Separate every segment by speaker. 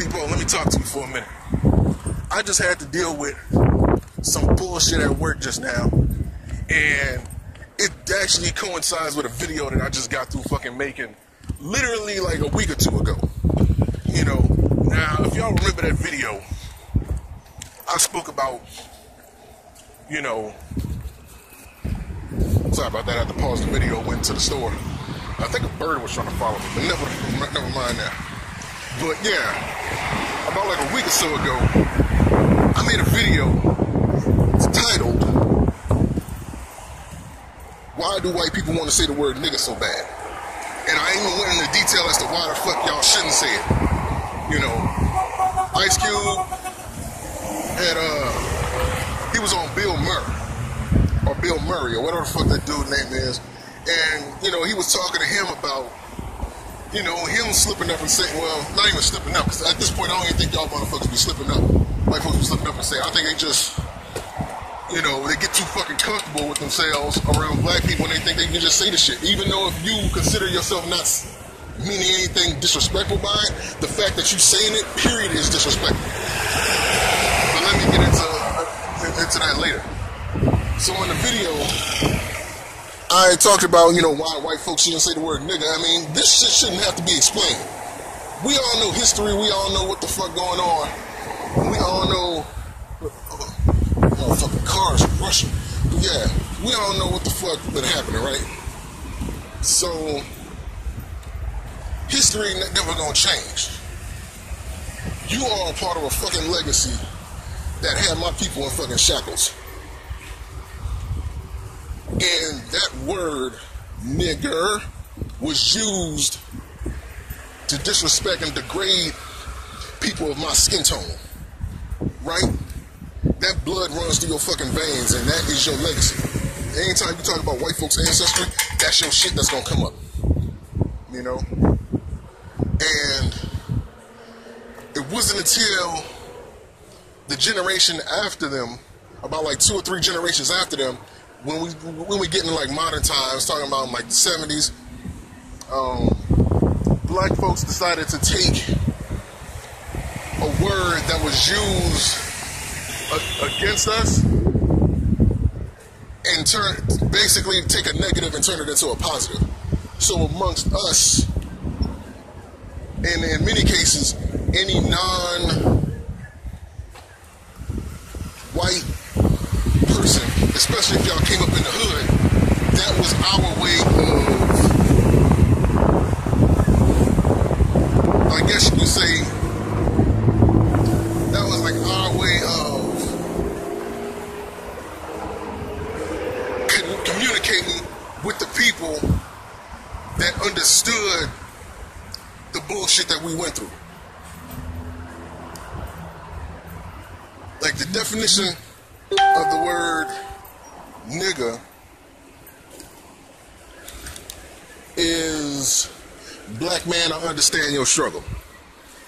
Speaker 1: people, let me talk to you for a minute. I just had to deal with some bullshit at work just now, and it actually coincides with a video that I just got through fucking making literally like a week or two ago. You know, now if y'all remember that video, I spoke about, you know, sorry about that. I had to pause the video, went to the store. I think a bird was trying to follow me, but never, never mind that. But yeah, about like a week or so ago, I made a video titled "Why Do White People Want to Say the Word Nigga So Bad?" And I even went into detail as to why the fuck y'all shouldn't say it. You know, Ice Cube had uh, he was on Bill Murray or Bill Murray or whatever the fuck that dude name is, and you know he was talking to him about you know, him slipping up and saying, well, not even slipping up, because at this point, I don't even think y'all motherfuckers be slipping up. White folks be slipping up and saying, I think they just, you know, they get too fucking comfortable with themselves around black people and they think they can just say the shit. Even though if you consider yourself not meaning anything disrespectful by it, the fact that you saying it, period, is disrespectful. But let me get into, uh, into that later. So in the video, I talked about, you know, why white folks shouldn't say the word nigga. I mean, this shit shouldn't have to be explained. We all know history. We all know what the fuck going on. We all know uh, motherfucking cars rushing. But yeah, we all know what the fuck been happening, right? So history never gonna change. You are a part of a fucking legacy that had my people in fucking shackles. And that word, nigger, was used to disrespect and degrade people of my skin tone. Right? That blood runs through your fucking veins, and that is your legacy. Anytime you talk about white folks' ancestry, that's your shit that's gonna come up. You know? And it wasn't until the generation after them, about like two or three generations after them, when we when we get into like modern times, talking about like the seventies, um, black folks decided to take a word that was used a- against us and turn basically take a negative and turn it into a positive. So amongst us, and in many cases, any non-white person, especially if y'all came up in the hood, that was our way of, I guess you could say, that was like our way of con- communicating with the people that understood the bullshit that we went through. Like the definition of the word nigga is black man, I understand your struggle.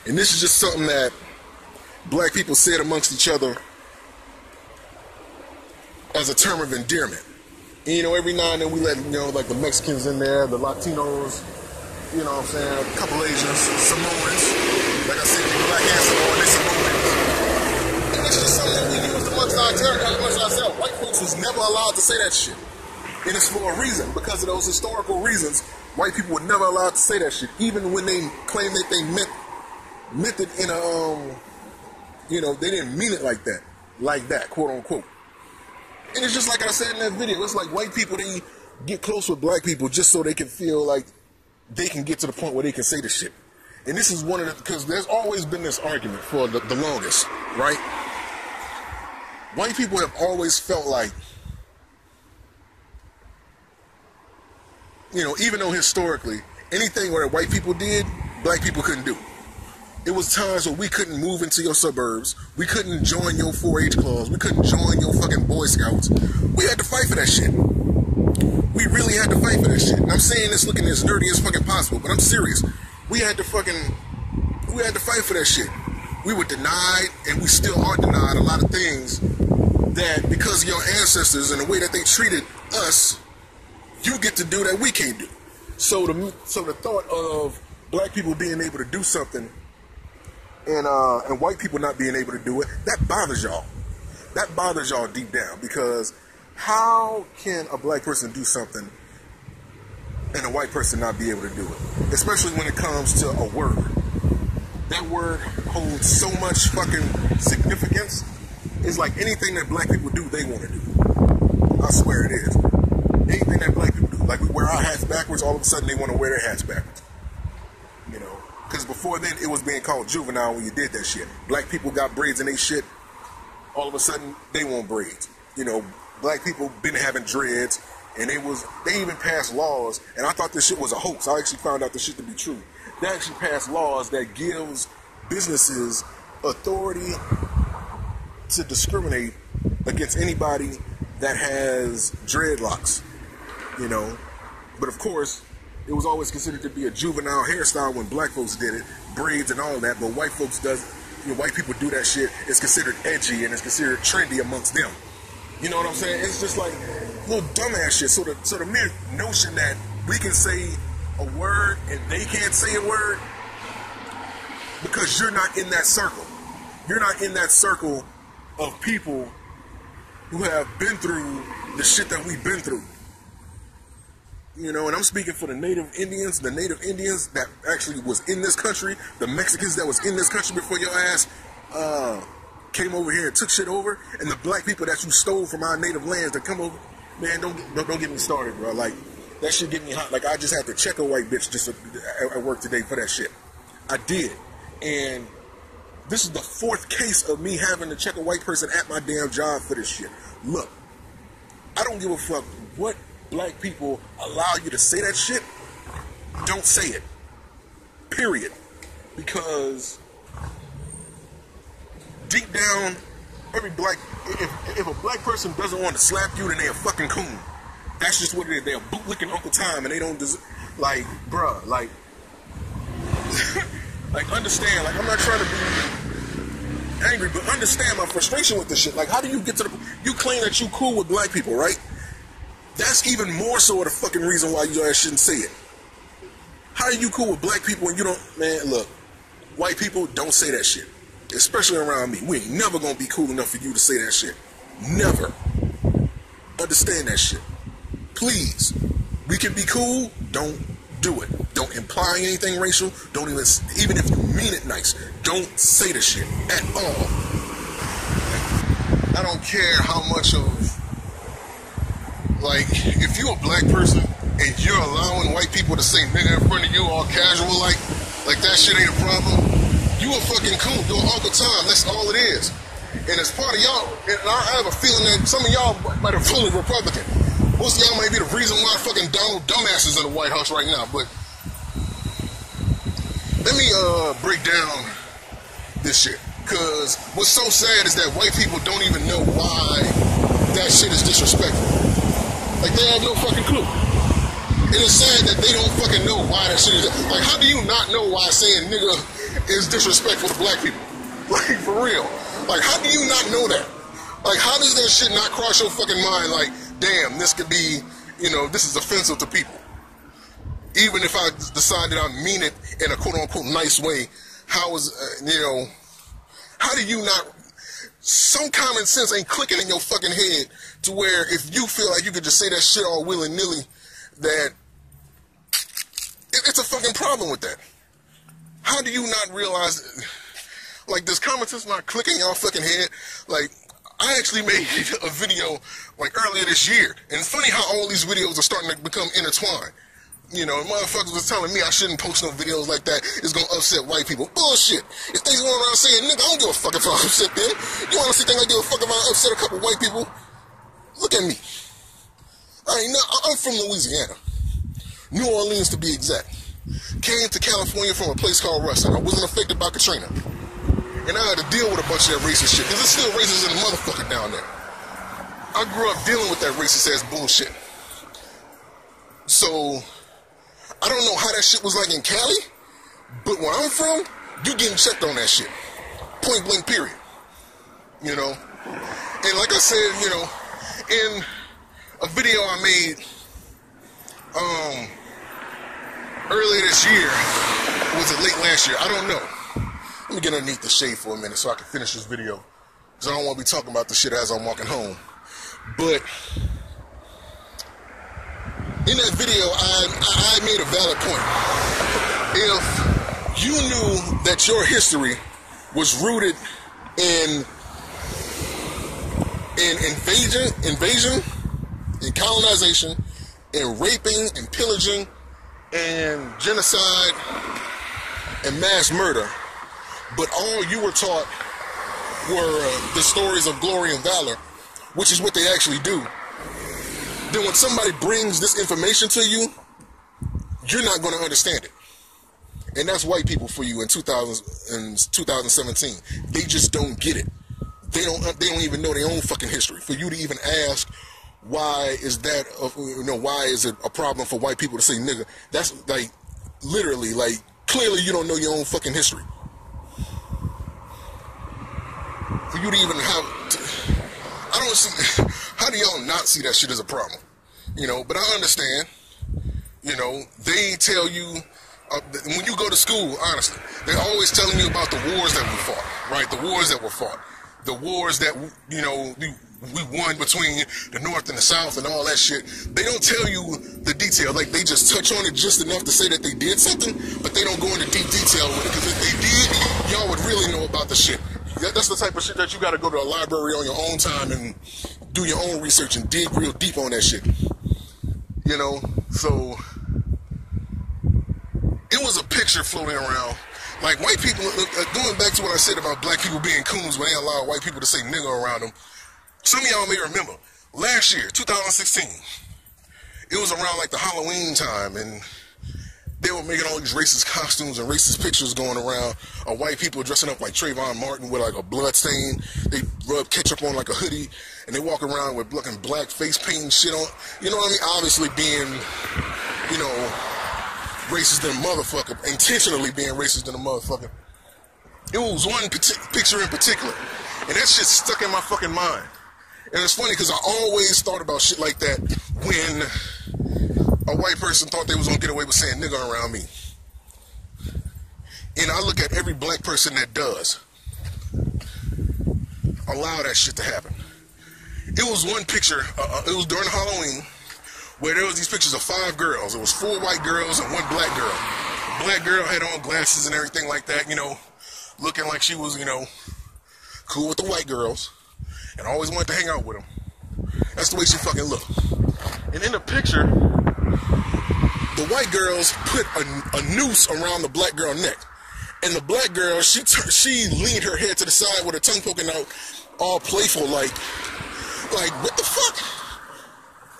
Speaker 1: And this is just something that black people said amongst each other as a term of endearment. And, you know, every now and then we let, you know, like the Mexicans in there, the Latinos, you know what I'm saying, a couple Asians, Samoans. Like I said, black they Samoans. And just something White folks was never allowed to say that shit. And it's for a reason, because of those historical reasons. White people were never allowed to say that shit, even when they claimed that they meant meant it in a um, you know, they didn't mean it like that, like that, quote unquote. And it's just like I said in that video. It's like white people they get close with black people just so they can feel like they can get to the point where they can say the shit. And this is one of the because there's always been this argument for the, the longest, right? White people have always felt like, you know, even though historically anything where white people did, black people couldn't do. It was times where we couldn't move into your suburbs. We couldn't join your 4-H clubs. We couldn't join your fucking Boy Scouts. We had to fight for that shit. We really had to fight for that shit. And I'm saying this looking as nerdy as fucking possible, but I'm serious. We had to fucking, we had to fight for that shit. We were denied, and we still are denied a lot of things that because of your ancestors and the way that they treated us, you get to do that we can't do. So the so the thought of black people being able to do something and uh, and white people not being able to do it, that bothers y'all. That bothers y'all deep down because how can a black person do something and a white person not be able to do it? Especially when it comes to a word. That word holds so much fucking significance. It's like anything that black people do, they want to do. I swear it is. Anything that black people do, like we wear our hats backwards, all of a sudden they want to wear their hats backwards. You know, because before then it was being called juvenile when you did that shit. Black people got braids in they shit. All of a sudden they want braids. You know, black people been having dreads, and they was they even passed laws. And I thought this shit was a hoax. I actually found out this shit to be true. Actually passed laws that gives businesses authority to discriminate against anybody that has dreadlocks. You know, but of course, it was always considered to be a juvenile hairstyle when black folks did it, braids and all that. But white folks does, you know, white people do that shit. It's considered edgy and it's considered trendy amongst them. You know what I'm saying? It's just like little dumbass shit. So the so the mere notion that we can say a word and they can't say a word because you're not in that circle. You're not in that circle of people who have been through the shit that we've been through. You know, and I'm speaking for the native Indians, the native Indians that actually was in this country, the Mexicans that was in this country before your ass uh, came over here and took shit over, and the black people that you stole from our native lands that come over. Man, don't don't, don't get me started, bro. Like that shit get me hot. Like I just had to check a white bitch just at work today for that shit. I did, and this is the fourth case of me having to check a white person at my damn job for this shit. Look, I don't give a fuck what black people allow you to say that shit. Don't say it. Period. Because deep down, every black if, if a black person doesn't want to slap you, then they a fucking coon. That's just what it is. They're bootlicking Uncle Tom, and they don't des- like, bruh, like, like understand. Like, I'm not trying to be angry, but understand my frustration with this shit. Like, how do you get to the? You claim that you cool with black people, right? That's even more so the fucking reason why you guys shouldn't say it. How are you cool with black people and you don't? Man, look, white people don't say that shit especially around me. We ain't never gonna be cool enough for you to say that shit. Never. Understand that shit. Please. We can be cool, don't do it. Don't imply anything racial. Don't even, even if you mean it nice, don't say the shit at all. I don't care how much of, like, if you're a black person and you're allowing white people to say nigga in front of you all casual, like, like that shit ain't a problem you a fucking coon. You're Uncle Tom. That's all it is. And as part of y'all, and I have a feeling that some of y'all might have voted Republican. Most of y'all might be the reason why fucking Donald Dumbass is in the White House right now. But let me uh, break down this shit. Because what's so sad is that white people don't even know why that shit is disrespectful. Like, they have no fucking clue. It's sad that they don't fucking know why that shit is. Like, how do you not know why saying nigga is disrespectful to black people. Like, for real. Like, how do you not know that? Like, how does that shit not cross your fucking mind? Like, damn, this could be, you know, this is offensive to people. Even if I decide that I mean it in a quote unquote nice way, how is, uh, you know, how do you not, some common sense ain't clicking in your fucking head to where if you feel like you could just say that shit all willy nilly, that it, it's a fucking problem with that. How do you not realize, like, this common sense not clicking y'all fucking head? Like, I actually made a video, like, earlier this year. And it's funny how all these videos are starting to become intertwined. You know, motherfuckers was telling me I shouldn't post no videos like that. It's gonna upset white people. Bullshit. If things going around saying, nigga, I don't give a fuck if I upset them. You honestly think I give a fuck if I upset a couple white people? Look at me. I ain't not, I'm from Louisiana. New Orleans to be exact. Came to California from a place called Ruston. I wasn't affected by Katrina. And I had to deal with a bunch of that racist shit. Because there's still racists in the motherfucker down there. I grew up dealing with that racist ass bullshit. So, I don't know how that shit was like in Cali, but where I'm from, you getting checked on that shit. Point blank, period. You know? And like I said, you know, in a video I made, um, earlier this year, was it late last year? I don't know. Let me get underneath the shade for a minute so I can finish this video. Because I don't want to be talking about the shit as I'm walking home. But in that video, I, I made a valid point. If you knew that your history was rooted in in invasion, invasion, in colonization, in raping and pillaging, and genocide and mass murder, but all you were taught were uh, the stories of glory and valor, which is what they actually do. Then when somebody brings this information to you, you're not going to understand it. And that's white people for you in 2000 in 2017. They just don't get it. They don't. They don't even know their own fucking history. For you to even ask, why is that? A, you know, why is it a problem for white people to say nigga? That's like literally like clearly you don't know your own fucking history. For you to even have, to, I don't see. How do y'all not see that shit as a problem? You know, but I understand. You know, they tell you uh, when you go to school. Honestly, they're always telling you about the wars that we fought, right? The wars that were fought the wars that you know we, we won between the North and the South and all that shit. They don't tell you the detail. Like they just touch on it just enough to say that they did something, but they don't go into deep detail with it. Because if they did, y'all would really know about the shit. That's the type of shit that you got to go to a library on your own time and do your own research and dig real deep on that shit. You know, so it was a picture floating around like white people, uh, uh, going back to what I said about black people being coons when they allow white people to say nigga around them. Some of y'all may remember last year, 2016. It was around like the Halloween time, and they were making all these racist costumes and racist pictures going around of white people dressing up like Trayvon Martin with like a blood stain. They rub ketchup on like a hoodie, and they walk around with looking black face paint and shit on. You know what I mean? Obviously being, you know, racist than a motherfucker, intentionally being racist than a motherfucker. It was one picture in particular, and that shit stuck in my fucking mind. And it's funny because I always thought about shit like that when a white person thought they was gonna get away with saying nigga around me. And I look at every black person that does allow that shit to happen. It was one picture, uh, uh it was during Halloween, where there was these pictures of five girls. It was four white girls and one black girl. Black girl had on glasses and everything like that, you know, looking like she was, you know, cool with the white girls, and always wanted to hang out with them. That's the way she fucking looked. And in the picture, the white girls put a, a noose around the black girl neck. And the black girl, she she leaned her head to the side with her tongue poking out, all playful, like, like what the fuck?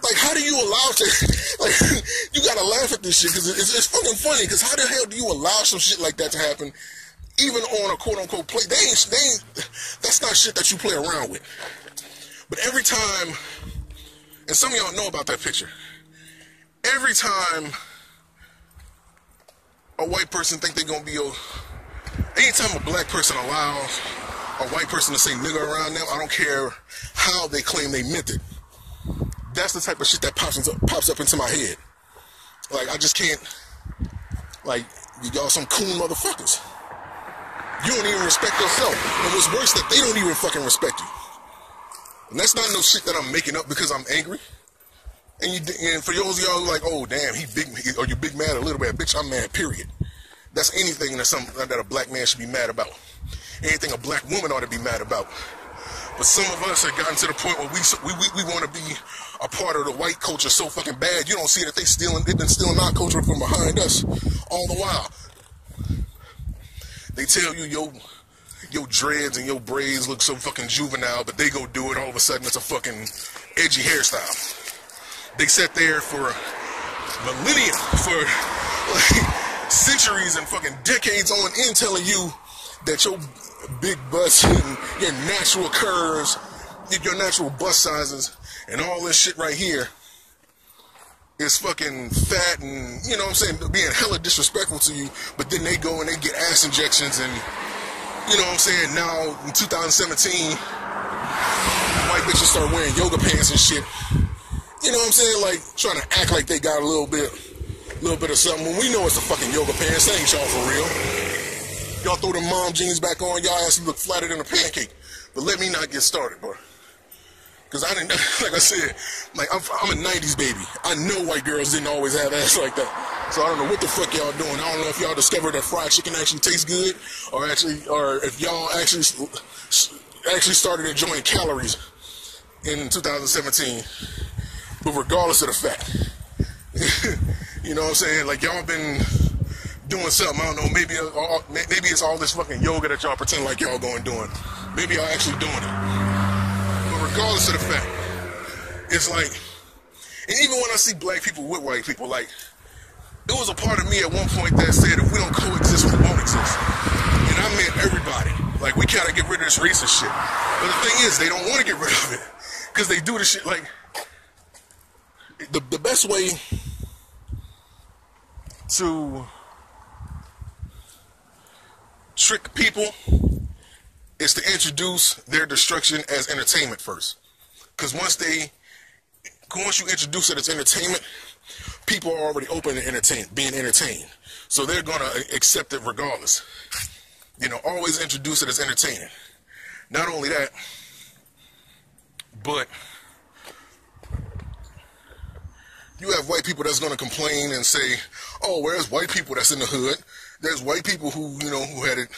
Speaker 1: Like, how do you allow to, like, you gotta laugh at this shit because it's, it's fucking funny because how the hell do you allow some shit like that to happen even on a quote unquote play? They ain't, they ain't, that's not shit that you play around with. But every time, and some of y'all know about that picture, every time a white person think they're gonna be a, anytime a black person allows a white person to say nigga around them, I don't care how they claim they meant it that's the type of shit that pops up, pops up into my head. Like I just can't. Like y'all some cool motherfuckers. You don't even respect yourself, and what's worse that they don't even fucking respect you. And that's not no shit that I'm making up because I'm angry. And you and for those of y'all like, oh damn, he big or you big mad a little bit, bitch, I'm mad. Period. That's anything that some that a black man should be mad about. Anything a black woman ought to be mad about. But some of us have gotten to the point where we we, we, we want to be a part of the white culture so fucking bad. You don't see that they stealing, they've been stealing our culture from behind us all the while. They tell you your your dreads and your braids look so fucking juvenile, but they go do it all of a sudden it's a fucking edgy hairstyle. They sat there for millennia, for like centuries and fucking decades on end telling you that your big bust and your natural curves, your natural bust sizes, and all this shit right here is fucking fat and, you know what I'm saying, being hella disrespectful to you, but then they go and they get ass injections and, you know what I'm saying, now in 2017, white bitches start wearing yoga pants and shit. You know what I'm saying? Like, trying to act like they got a little bit, little bit of something when we know it's the fucking yoga pants. Ain't y'all for real. Y'all throw the mom jeans back on, y'all ass look flatter than a pancake. But let me not get started, bro. Cause I didn't, like I said, like I'm, I'm a '90s baby. I know white girls didn't always have ass like that. So I don't know what the fuck y'all doing. I don't know if y'all discovered that fried chicken actually tastes good, or actually, or if y'all actually actually started enjoying calories in 2017. But regardless of the fact, you know what I'm saying? Like y'all been doing something. I don't know. Maybe uh, maybe it's all this fucking yoga that y'all pretend like y'all going doing. Maybe y'all actually doing it. But regardless of the fact, it's like, and even when I see black people with white people, like, it was a part of me at one point that said, if we don't coexist, we won't exist. And I meant everybody. Like, we gotta get rid of this racist shit. But the thing is, they don't want to get rid of it. Because they do the shit like, the, the best way to trick people is to introduce their destruction as entertainment first. Because once they, once you introduce it as entertainment, people are already open to entertain, being entertained. So they're gonna accept it regardless. You know, always introduce it as entertaining. Not only that, but you have white people that's gonna complain and say, "Oh, where's white people that's in the hood?" There's white people who, you know, who had it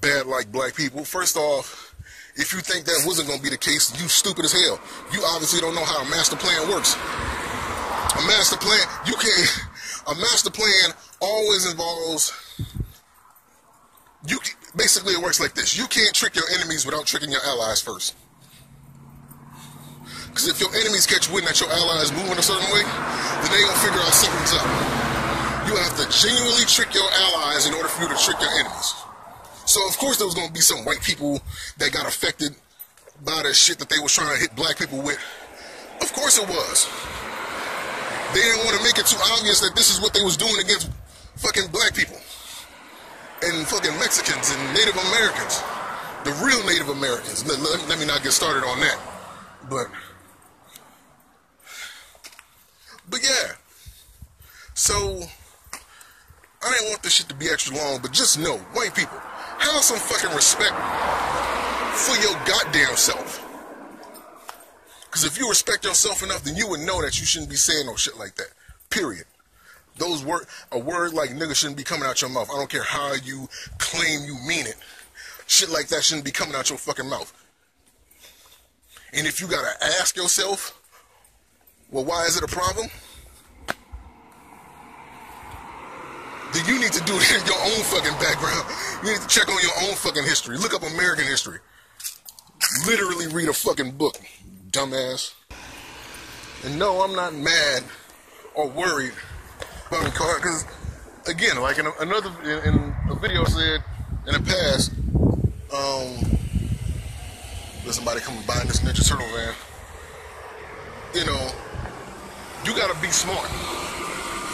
Speaker 1: bad like black people. First off, if you think that wasn't going to be the case, you stupid as hell. You obviously don't know how a master plan works. A master plan, you can't, a master plan always involves, you basically it works like this. You can't trick your enemies without tricking your allies first. Because if your enemies catch wind that your ally is moving a certain way, then they gonna figure out something's up. You have to genuinely trick your allies in order for you to trick your enemies. So of course there was gonna be some white people that got affected by the shit that they was trying to hit black people with. Of course it was. They didn't want to make it too obvious that this is what they was doing against fucking black people. And fucking Mexicans and Native Americans. The real Native Americans. Let, let, let me not get started on that. But but yeah. So I didn't want this shit to be extra long, but just know, white people, have some fucking respect for your goddamn self. Because if you respect yourself enough, then you would know that you shouldn't be saying no shit like that. Period. Those word, a word like nigga shouldn't be coming out your mouth. I don't care how you claim you mean it. Shit like that shouldn't be coming out your fucking mouth. And if you gotta ask yourself, well, why is it a problem? then you need to do it in your own fucking background. You need to check on your own fucking history. Look up American history. Literally read a fucking book, dumbass. And no, I'm not mad or worried about the car because, again, like in a, another in, in, a video said in the past, um, there's somebody coming by in this Ninja Turtle van. You know, you gotta be smart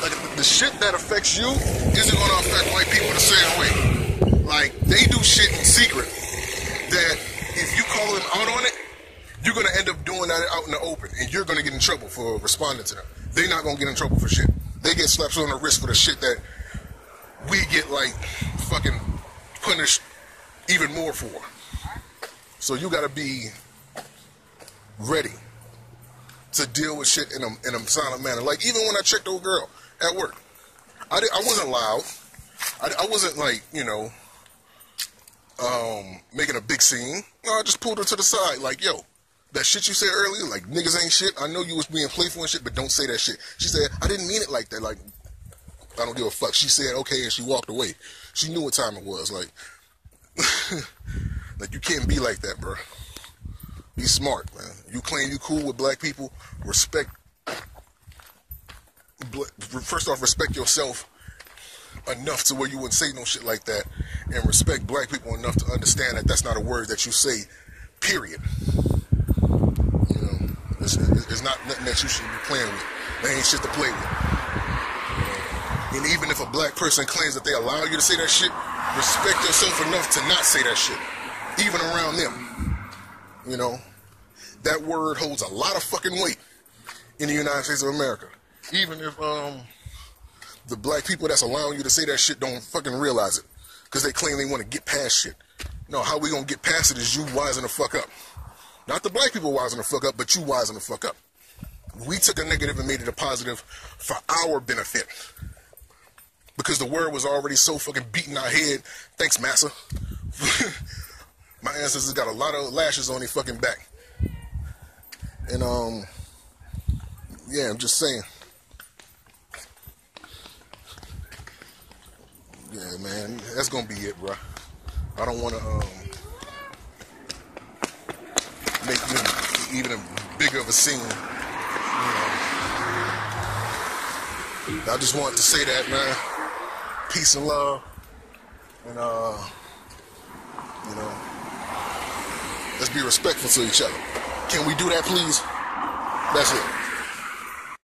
Speaker 1: like the shit that affects you isn't gonna affect white people the same way. Like they do shit in secret that if you call them out on it, you're gonna end up doing that out in the open, and you're gonna get in trouble for responding to them. They're not gonna get in trouble for shit. They get slapped on the wrist for the shit that we get like fucking punished even more for. So you gotta be ready to deal with shit in a in a silent manner. Like even when I checked old girl, at work. I, did, I wasn't loud. I, I wasn't like, you know, um, making a big scene. No, I just pulled her to the side, like, yo, that shit you said earlier, like niggas ain't shit. I know you was being playful and shit, but don't say that shit. She said, I didn't mean it like that. Like, I don't give a fuck. She said, okay, and she walked away. She knew what time it was. Like, like you can't be like that, bro. Be smart, man. You claim you cool with black people, respect first off, respect yourself enough to where you wouldn't say no shit like that, and respect black people enough to understand that that's not a word that you say. Period. You know, it's, it's not nothing that you should be playing with. That ain't shit to play with. And even if a black person claims that they allow you to say that shit, respect yourself enough to not say that shit, even around them. You know, that word holds a lot of fucking weight in the United States of America even if um the black people that's allowing you to say that shit don't fucking realize it. because they claim they want to get past shit. No, how we gonna get past it is you wising the fuck up. Not the black people wising the fuck up, but you wising the fuck up. We took a negative and made it a positive for our benefit. Because the word was already so fucking beating our head. Thanks, Massa. My ancestors got a lot of lashes on their fucking back. And um yeah, I'm just saying. Yeah, man, that's gonna be it, bro. I don't want to um, make even, a bigger of a scene. You know. I just wanted to say that, man. Peace and love, and uh, you know, let's be respectful to each other. Can we do that, please? That's it.